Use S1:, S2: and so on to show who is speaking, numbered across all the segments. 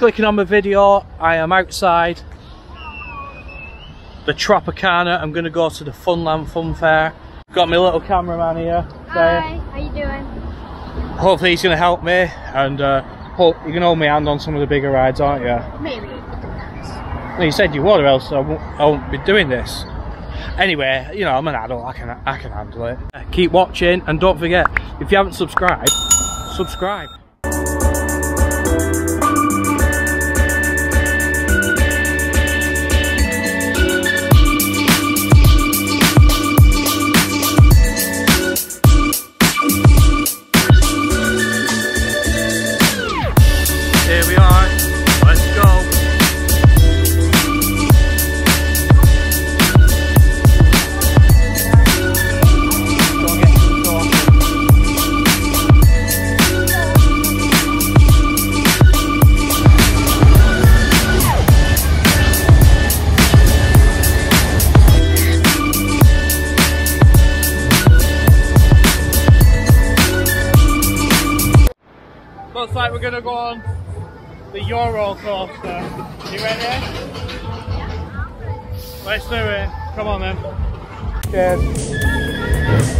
S1: clicking on my video. I am outside the Tropicana. I'm going to go to the Funland Fun Fair. Got my little cameraman here.
S2: Hi, how you doing?
S1: Hopefully he's going to help me and uh, hope you can hold my hand on some of the bigger rides, aren't you?
S2: Maybe.
S1: You said you would, or else I won't, I won't be doing this. Anyway, you know, I'm an adult, I can, I can handle it. Keep watching, and don't forget, if you haven't subscribed, subscribe. We're the Euro coaster. You ready? Let's do it. Come on then. Cheers.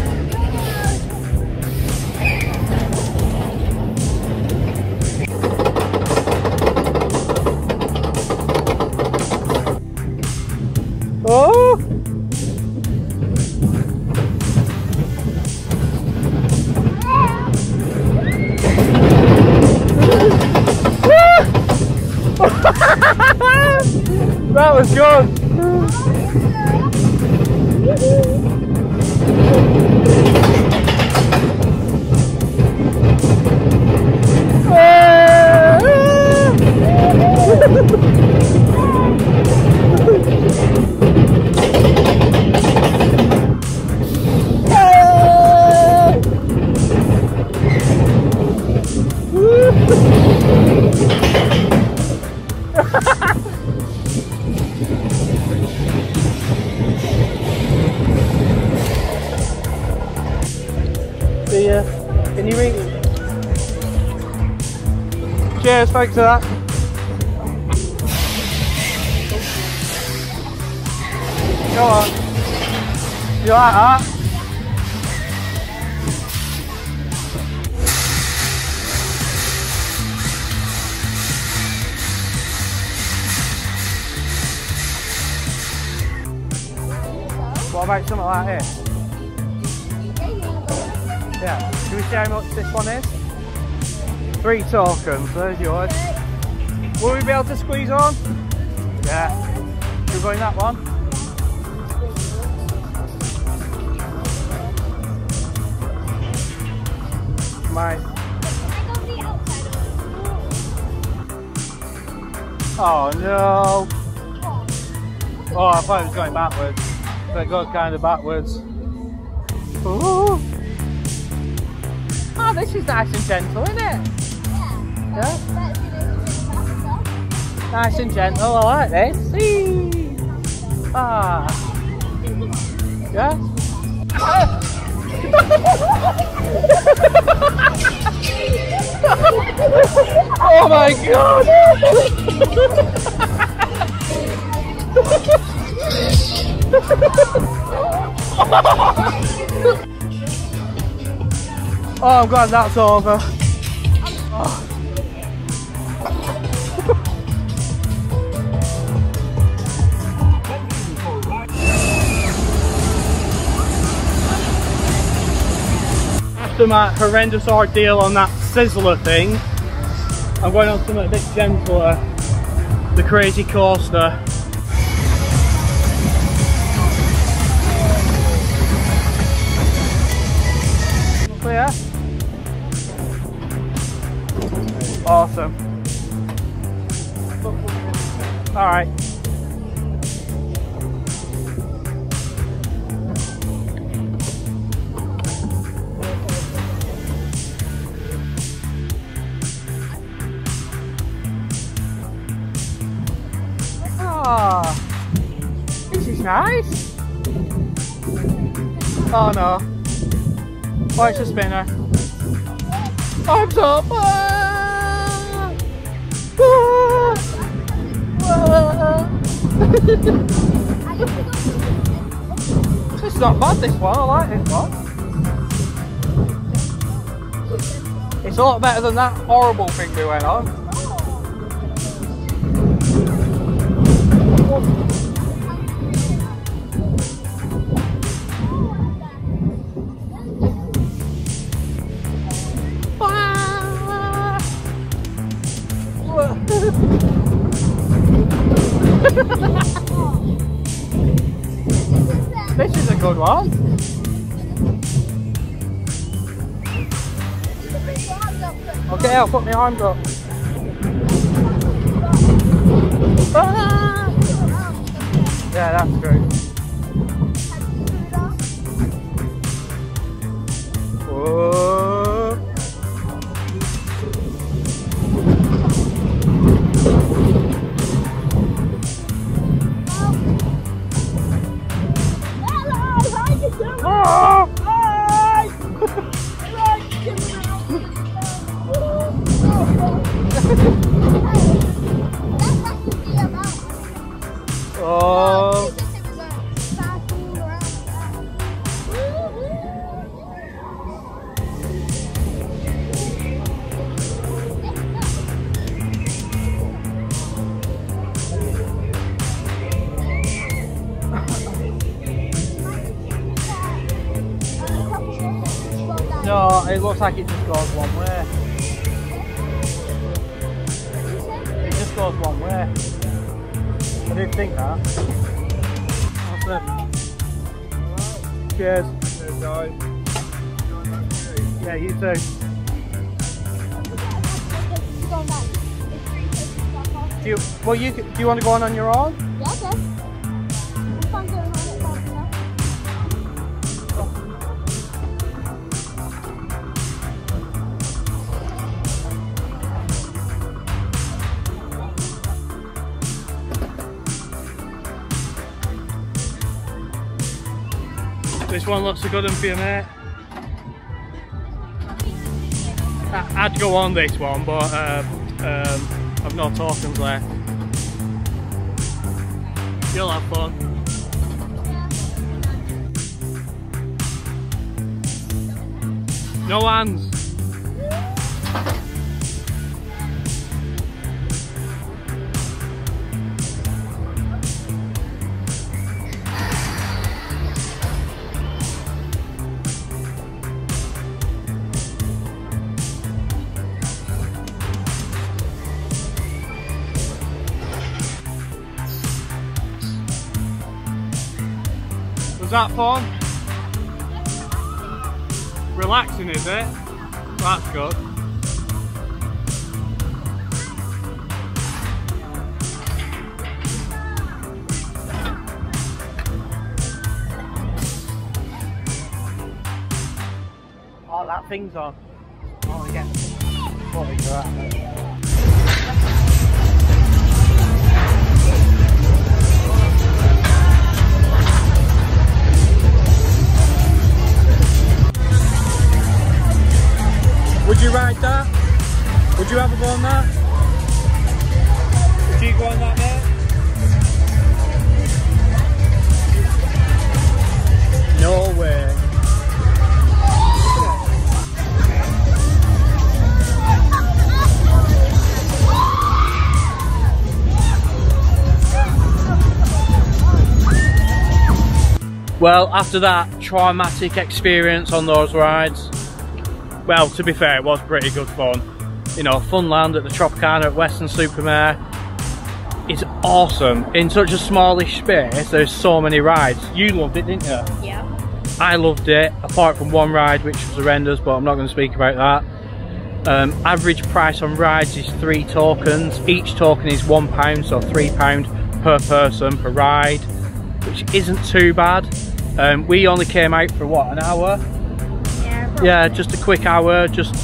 S1: That was good. Cheers, thanks for that. Go on. You like that? What about something like this? Yeah. Can we see how much this one is? Three tokens, there's yours. Will we be able to squeeze on? Yeah. Should we go in that one? Might. Oh no. Oh, I thought it was going backwards. They go kind of backwards. Ooh. Oh, this is nice and gentle, isn't it? Yeah. yeah. Nice and gentle, I like this. Whee! Ah. Yeah? oh my god! Oh, I'm glad that's over. After my horrendous ordeal on that sizzler thing, I'm going on something a bit gentler. The crazy coaster. Awesome. Alright. Ah, this is nice. Oh no. Oh, it's a spinner. Arms up. It's not bad this one, I like this one. It's a lot better than that horrible thing we went on. Okay, I'll put my arms up. Ah! Yeah, that's great. Whoa. No, it looks like it just goes one way. It just goes one way. I didn't think that. That's it. Cheers. Yeah, you too. Do you, well, you, do you want to go on on your own? This one looks a good one for you, mate. I'd go on this one, but uh, um, I've no tokens left. You'll have fun. No hands. Was that fun? Relaxing, is it? That's good. Oh, that thing's on. Oh, yeah. Would you ride that? Would you ever go on that? Would you go on that, mate? No way. Well, after that traumatic experience on those rides, well, to be fair, it was pretty good fun. You know, Funland at the Tropicana at Weston-super-Mare is awesome. In such a smallish space, there's so many rides. You loved it, didn't you?
S2: Yeah.
S1: I loved it, apart from one ride which was horrendous, but I'm not going to speak about that. Um, average price on rides is three tokens. Each token is one pound, so three pound per person per ride, which isn't too bad. Um, we only came out for what, an hour? Yeah. just a quick hour just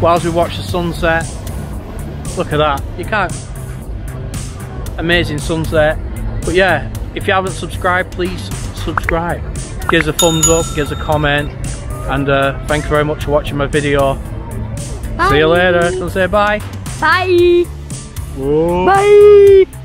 S1: whilst we watch the sunset look at that you can't amazing sunset but yeah if you haven't subscribed please subscribe give us a thumbs up give us a comment and uh, thank you very much for watching my video see you later and say bye
S2: Bye.
S1: Whoa.
S2: Bye.